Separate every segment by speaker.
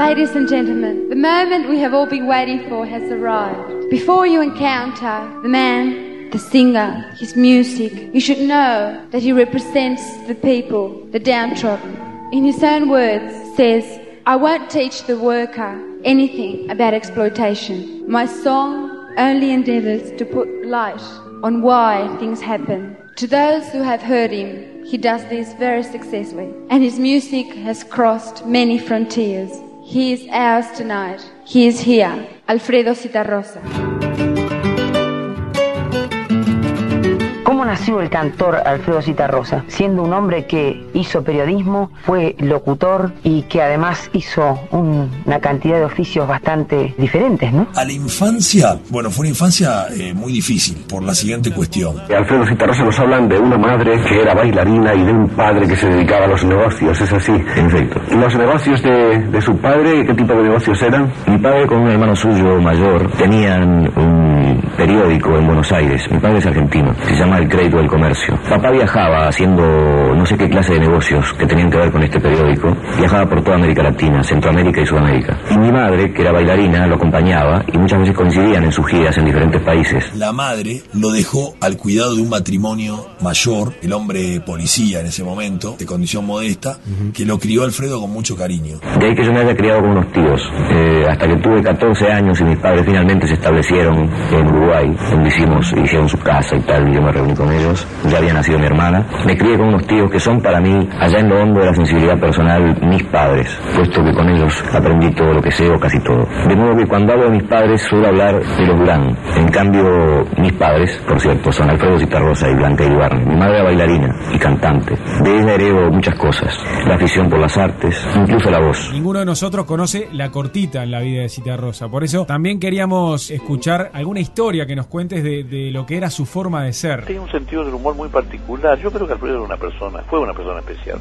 Speaker 1: Ladies and gentlemen, the moment we have all been waiting for has arrived. Before you encounter the man, the singer, his music, you should know that he represents the people, the downtrodden. In his own words, says, I won't teach the worker anything about exploitation. My song only endeavors to put light on why things happen. To those who have heard him, he does this very successfully, and his music has crossed many frontiers. He is ours tonight. He is here, Alfredo Citarrosa.
Speaker 2: Nació el cantor Alfredo Citarrosa? Siendo un hombre que hizo periodismo, fue locutor y que además hizo un- una cantidad de oficios bastante diferentes, ¿no?
Speaker 3: A la infancia, bueno, fue una infancia eh, muy difícil por la siguiente cuestión.
Speaker 4: Alfredo Citarrosa nos hablan de una madre que era bailarina y de un padre que se dedicaba a los negocios, es así. En efecto. ¿Los negocios de, de su padre, qué tipo de negocios eran?
Speaker 5: Mi padre con un hermano suyo mayor tenían un periódico en Buenos Aires. Mi padre es argentino. Se llama El Crédito del Comercio. Papá viajaba haciendo no sé qué clase de negocios que tenían que ver con este periódico. Viajaba por toda América Latina, Centroamérica y Sudamérica. Y mi madre, que era bailarina, lo acompañaba y muchas veces coincidían en sus giras en diferentes países.
Speaker 3: La madre lo dejó al cuidado de un matrimonio mayor, el hombre policía en ese momento, de condición modesta, que lo crió Alfredo con mucho cariño.
Speaker 5: De ahí que yo me haya criado con unos tíos. Eh, hasta que tuve 14 años y mis padres finalmente se establecieron en Uruguay, donde hicimos, hicieron su casa y tal, y yo me reuní con ellos. Ya había nacido mi hermana. Me crié con unos tíos que son para mí, allá en lo hondo de la sensibilidad personal, mis padres, puesto que con ellos aprendí todo lo que sé o casi todo. De modo que cuando hablo de mis padres suelo hablar de los Durán. En cambio, mis padres, por cierto, son Alfredo Citarrosa y Blanca Iribarne. Mi madre era bailarina y cantante. De ella heredo muchas cosas. La afición por las artes, incluso la voz.
Speaker 6: Ninguno de nosotros conoce la cortita en la vida de Cita Rosa. Por eso también queríamos escuchar alguna historia que nos cuentes de, lo que era su forma de ser.
Speaker 7: Tenía un sentido del humor muy particular. Yo creo que Alfredo era una persona, fue una persona especial.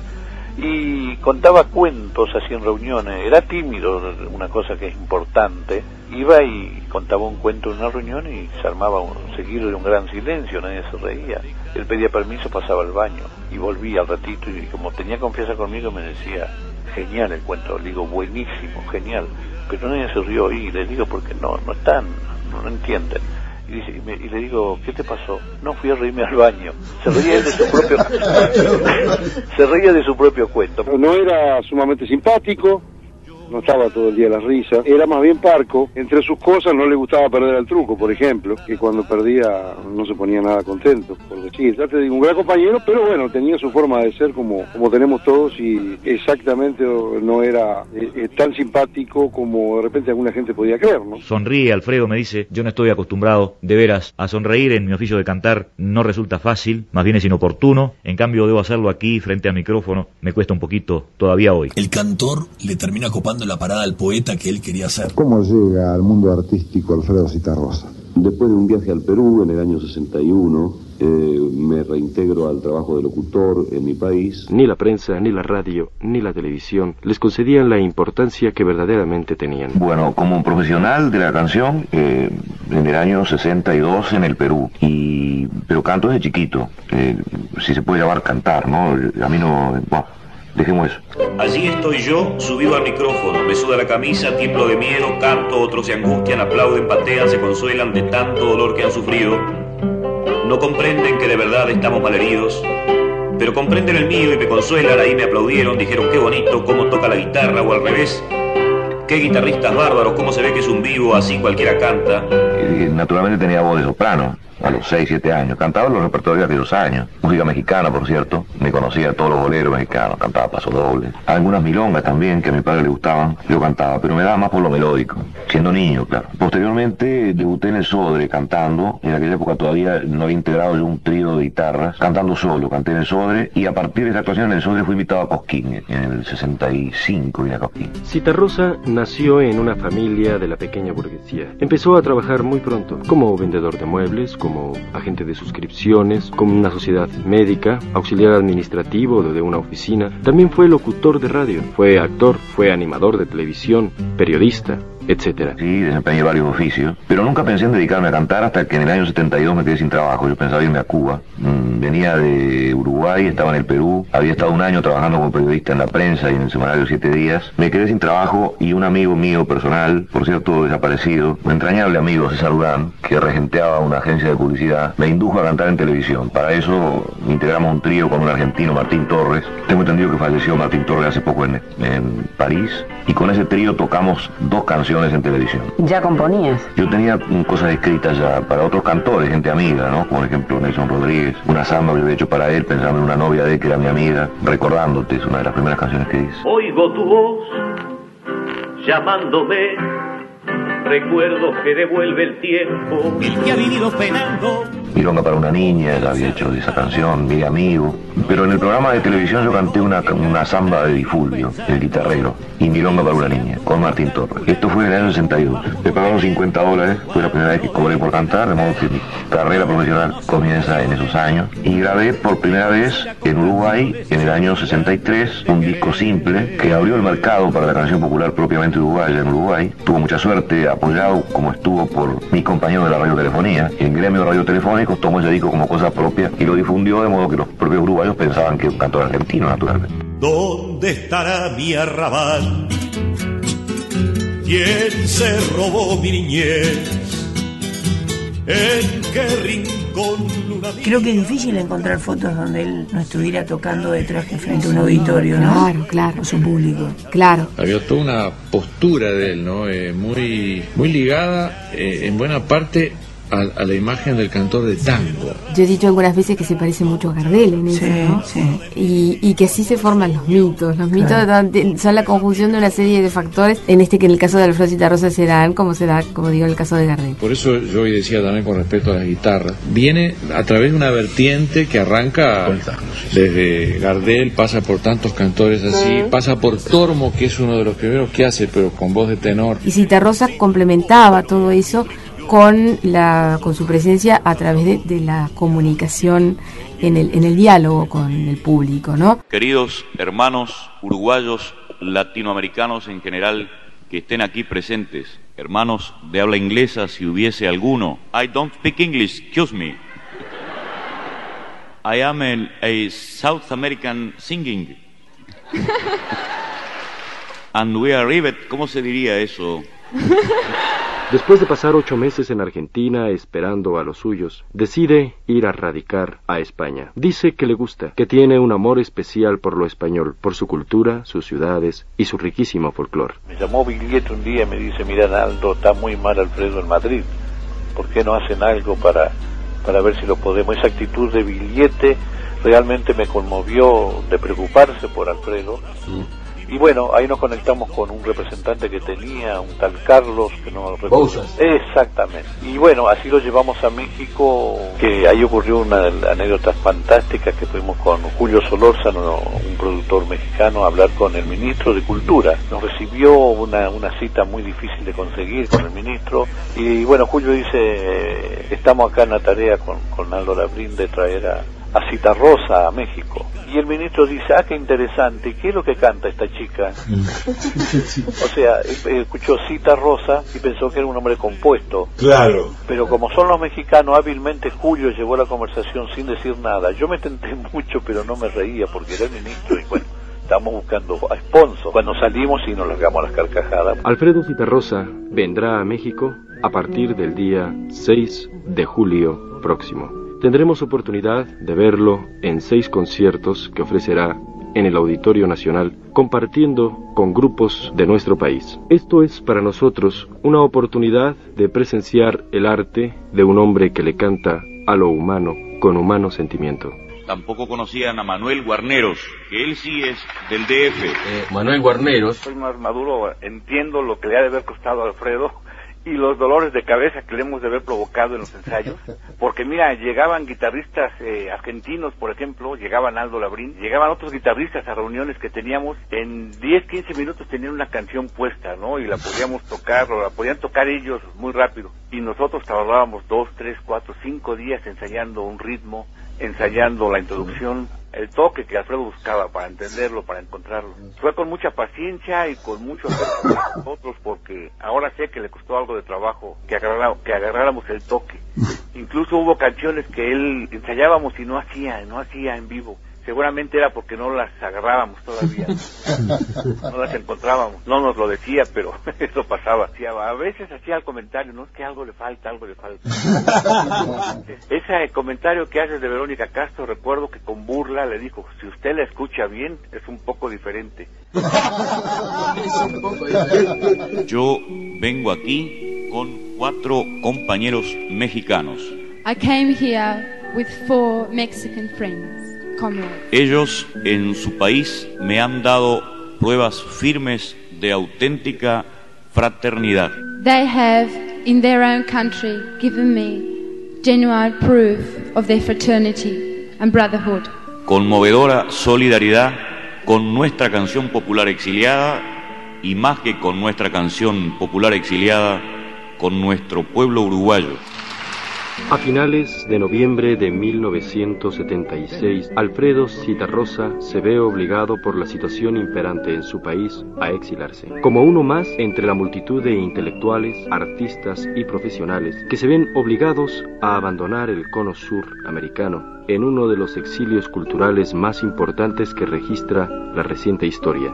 Speaker 7: Y contaba cuentos así en reuniones. Era tímido, una cosa que es importante. Iba y contaba un cuento en una reunión y se armaba un, seguido de un gran silencio, nadie se reía. Él pedía permiso, pasaba al baño y volvía al ratito y como tenía confianza conmigo me decía, genial el cuento, digo, buenísimo, genial. Pero nadie se rió y le digo porque no, no están, no entienden. Y, dice- y me- y le digo, ¿qué te pasó? No fui a reírme al baño. Se reía de su propio, se reía de su propio cuento.
Speaker 8: No era sumamente simpático, no estaba todo el día a la risa, era más bien parco. Entre sus cosas no le gustaba perder al truco, por ejemplo, que cuando perdía no se ponía nada contento, por decir. Ya te digo, un gran compañero, pero bueno, tenía su forma de ser como, como tenemos todos y exactamente no era eh, eh, tan simpático como de repente alguna gente podía creer, ¿no?
Speaker 5: Sonríe, Alfredo me dice, yo no estoy acostumbrado, de veras, a sonreír en mi oficio de cantar no resulta fácil, más bien es inoportuno, en cambio debo hacerlo aquí frente al micrófono, me cuesta un poquito todavía hoy.
Speaker 3: El cantor le termina copando la parada al poeta que él quería ser.
Speaker 9: ¿Cómo llega al mundo artístico Alfredo Citarrosa?
Speaker 10: Después de un viaje al Perú en el año 61, eh, me reintegro al trabajo de locutor en mi país.
Speaker 11: Ni la prensa, ni la radio, ni la televisión les concedían la importancia que verdaderamente tenían.
Speaker 5: Bueno, como un profesional de la canción, eh, en el año 62 en el Perú, y, pero canto desde chiquito, eh, si se puede llamar cantar, ¿no? A mí no... Bueno, dejemos eso.
Speaker 12: Allí estoy yo, subido al micrófono, me suda la camisa, tiemblo de miedo, canto, otros se angustian, aplauden, patean, se consuelan de tanto dolor que han sufrido. No comprenden que de verdad estamos malheridos, pero comprenden el mío y me consuelan, ahí me aplaudieron, dijeron qué bonito, cómo toca la guitarra o al revés. Qué guitarristas bárbaros, cómo se ve que es un vivo, así cualquiera canta.
Speaker 5: Naturalmente tenía voz de soprano, a los 6, 7 años. Cantaba los repertorios de dos años. Música mexicana, por cierto. Me conocía todos los boleros mexicanos, cantaba paso doble. Algunas milongas también, que a mi padre le gustaban, yo cantaba, pero me daba más por lo melódico. Siendo niño, claro. Posteriormente debuté en el Sodre cantando. En aquella época todavía no había integrado yo un trío de guitarras. Cantando solo, canté en el Sodre. Y a partir de esa actuación en el Sodre fui invitado a Cosquín, en el 65 vine a Cosquín.
Speaker 11: Citarrosa nació en una familia de la pequeña burguesía. Empezó a trabajar muy pronto como vendedor de muebles, como agente de suscripciones, como una sociedad médica, auxiliar administrativo de una oficina. También fue locutor de radio, fue actor, fue animador de televisión, periodista. Etc.
Speaker 5: Sí, desempeñé varios oficios, pero nunca pensé en dedicarme a cantar hasta que en el año 72 me quedé sin trabajo. Yo pensaba irme a Cuba. Mm, venía de Uruguay, estaba en el Perú, había estado un año trabajando como periodista en la prensa y en el semanario Siete Días. Me quedé sin trabajo y un amigo mío personal, por cierto desaparecido, un entrañable amigo César Urán, que regenteaba una agencia de publicidad, me indujo a cantar en televisión. Para eso integramos un trío con un argentino, Martín Torres. Tengo entendido que falleció Martín Torres hace poco en, en París. Y con ese trío tocamos dos canciones en televisión.
Speaker 2: ¿Ya componías?
Speaker 5: Yo tenía cosas escritas ya para otros cantores, gente amiga, ¿no? Como por ejemplo Nelson Rodríguez, una samba que había hecho para él, pensando en una novia de él que era mi amiga, recordándote, es una de las primeras canciones que hice.
Speaker 13: Oigo tu voz llamándome, recuerdo que devuelve el tiempo. El que ha vivido penando.
Speaker 5: Milonga para una niña, él había hecho esa canción, mi amigo. Pero en el programa de televisión yo canté una, una samba de Difulvio, el guitarrero, y Milonga para una niña, con Martín Torres. Esto fue en el año 62. Me pagaron 50 dólares, fue la primera vez que cobré por cantar, de modo que mi carrera profesional comienza en esos años. Y grabé por primera vez en Uruguay, en el año 63, un disco simple que abrió el mercado para la canción popular propiamente uruguaya en Uruguay. Tuvo mucha suerte, apoyado como estuvo por mi compañero de la radiotelefonía. El gremio radiotelefónico tomó ese disco como cosa propia y lo difundió de modo que los propios uruguayos pensaban que era un cantor argentino, naturalmente.
Speaker 13: ¿Dónde estará mi arrabal? ¿Quién se robó mi niñez? ¿En qué rincón luna
Speaker 14: Creo que es difícil encontrar fotos donde él no estuviera tocando de traje frente a un auditorio, ¿no?
Speaker 15: Claro, claro.
Speaker 14: O su público.
Speaker 15: Claro.
Speaker 16: Había toda una postura de él, ¿no? Eh, muy, muy ligada eh, en buena parte a, a, la imagen del cantor de tango.
Speaker 15: Yo he dicho algunas veces que se parece mucho a Gardel en eso,
Speaker 14: Sí,
Speaker 15: ¿no?
Speaker 14: sí.
Speaker 15: Y, y que así se forman los mitos. Los mitos
Speaker 14: Claro.
Speaker 15: dan- son la conjunción de una serie de factores, en este que en el caso de Alfredo Citarrosa se dan, como se da, como digo, en el caso de Gardel.
Speaker 16: Por eso yo hoy decía también con respecto a las guitarras, viene a través de una vertiente que arranca desde Gardel, pasa por tantos cantores así, pasa por Tormo, que es uno de los primeros que hace, pero con voz de tenor.
Speaker 15: Y Citarrosa complementaba todo eso con la con su presencia a través de, de la comunicación en el en el diálogo con el público, ¿no?
Speaker 12: Queridos hermanos uruguayos, latinoamericanos en general que estén aquí presentes, hermanos de habla inglesa si hubiese alguno. I don't speak English, excuse me. I am a, a South American singing. And we are rivet, ¿cómo se diría eso?
Speaker 11: Después de pasar ocho meses en Argentina esperando a los suyos, decide ir a radicar a España. Dice que le gusta, que tiene un amor especial por lo español, por su cultura, sus ciudades y su riquísimo folclore.
Speaker 7: Me llamó Bigliete un día y me dice, mira Naldo, está muy mal Alfredo en Madrid, ¿por qué no hacen algo para, para ver si lo podemos? Esa actitud de Bigliete realmente me conmovió de preocuparse por Alfredo. Y bueno, ahí nos conectamos con un representante que tenía, un tal Carlos, que no recuerdo. Exactamente. Y bueno, así lo llevamos a México, que ahí ocurrió una anécdota fantástica que fuimos con Julio Solórzano, un productor mexicano, a hablar con el ministro de Cultura. Nos recibió una, una cita muy difícil de conseguir con el ministro. Y bueno, Julio dice, estamos acá en la tarea con, con Aldo Labrín de traer a, a Cita Rosa a México. Y el ministro dice, ah, qué interesante, ¿qué es lo que canta esta chica? O sea, eh, escuchó Cita Rosa y pensó que era un hombre compuesto.
Speaker 17: Claro.
Speaker 7: Pero como son los mexicanos, hábilmente Julio llevó la conversación sin decir nada. Yo me tenté mucho, pero no me reía porque era el ministro y bueno, estábamos buscando a sponsor. Cuando salimos y nos largamos a las carcajadas.
Speaker 11: Alfredo Citarrosa vendrá a México a partir del día 6 de julio próximo. Tendremos oportunidad de verlo en seis conciertos que ofrecerá en el Auditorio Nacional, compartiendo con grupos de nuestro país. Esto es para nosotros una oportunidad de presenciar el arte de un hombre que le canta a lo humano con humano sentimiento.
Speaker 12: Tampoco conocían a Manuel Guarneros, que él sí es del DF.
Speaker 17: Eh, Manuel Guarneros.
Speaker 18: Soy más maduro, entiendo lo que le ha de haber costado a Alfredo y los dolores de cabeza que le hemos de haber provocado en los ensayos. Porque mira, llegaban guitarristas eh, argentinos, por ejemplo, llegaban Aldo Labrín, llegaban otros guitarristas a reuniones que teníamos, en 10, 15 minutos tenían una canción puesta, ¿no? Y la podíamos tocar, o la podían tocar ellos muy rápido. Y nosotros tardábamos dos, tres, cuatro, cinco días ensayando un ritmo ensayando la introducción, el toque que Alfredo buscaba para entenderlo, para encontrarlo. Fue con mucha paciencia y con mucho nosotros porque ahora sé que le costó algo de trabajo que, agarrara- que agarráramos el toque. Incluso hubo canciones que él ensayábamos y no hacía, no hacía en vivo. Seguramente era porque no las agarrábamos todavía, no las encontrábamos, no nos lo decía, pero eso pasaba. Hacía- A veces hacía el comentario, no es que algo le falta, algo le falta. Ese comentario que haces de Verónica Castro, recuerdo que con burla le dijo, si usted la escucha bien, es un poco diferente.
Speaker 12: Yo vengo aquí con cuatro compañeros mexicanos.
Speaker 1: I came here with four Mexican friends.
Speaker 12: Ellos en su país me han dado pruebas firmes de auténtica fraternidad.
Speaker 1: They have, in their own country, given me genuine proof of their fraternity and brotherhood.
Speaker 12: Conmovedora solidaridad con nuestra canción popular exiliada y más que con nuestra canción popular exiliada, con nuestro pueblo uruguayo.
Speaker 11: A finales de noviembre de 1976, Alfredo Citarrosa se ve obligado por la situación imperante en su país a exilarse, como uno más entre la multitud de intelectuales, artistas y profesionales que se ven obligados a abandonar el cono sur americano en uno de los exilios culturales más importantes que registra la reciente historia.